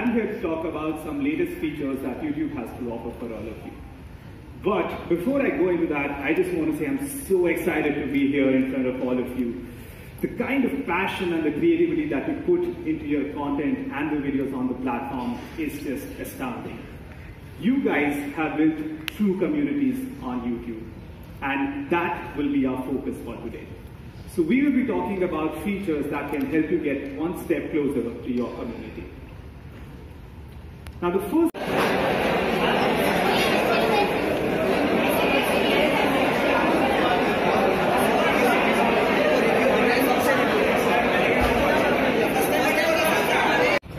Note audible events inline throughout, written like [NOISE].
I'm here to talk about some latest features that YouTube has to offer for all of you. But before I go into that, I just want to say I'm so excited to be here in front of all of you. The kind of passion and the creativity that you put into your content and the videos on the platform is just astounding. You guys have built true communities on YouTube, and that will be our focus for today. So we will be talking about features that can help you get one step closer to your community. Now the first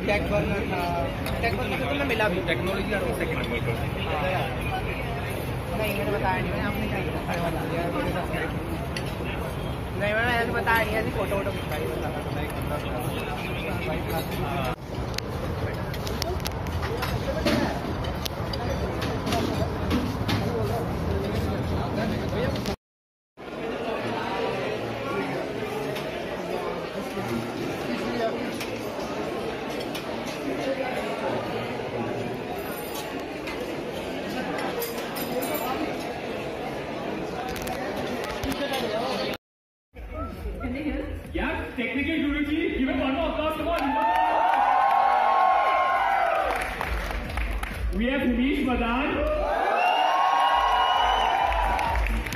take one take one मतलब मैं मिला भी technology और second number पर नहीं मैंने बताया नहीं मैंने आपने क्या मैंने ऐसे बताया फ़ोटो वोटो We have Hamish Madan.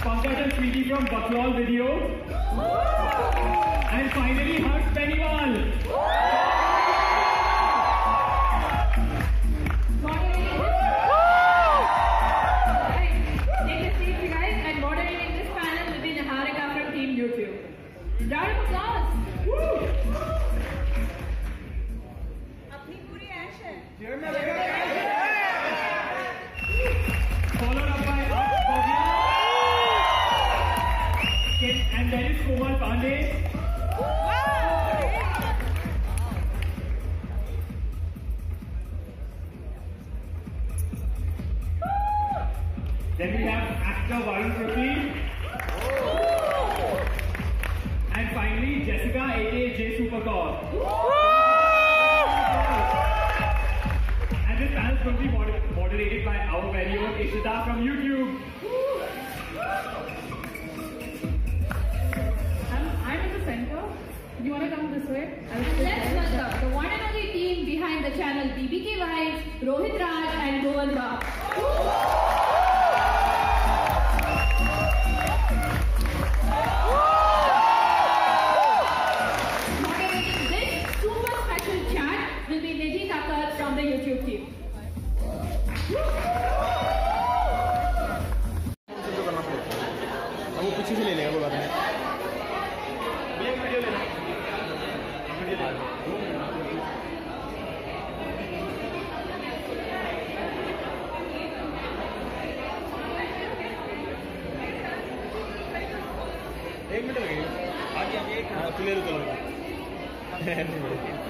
Pankaj and Sweetie from Baklol Video. And finally, Harsh Beniwal. Take a seat, you Is Komal Pandey. Then we have actor Varun Pruthi. And finally, Jessica, aka J Supercore. And this panel is going to be moder- moderated by our very own Ishita from YouTube. Channel BBK Vibes, Rohit Raj and Govan Ram. Moderating this super special chat will be Nidhi Thakkar from the YouTube team. वो पीछे से ले लेगा कोई बात नहीं एक minute लगेगा आगे आगे क्लियर करो। [LAUGHS]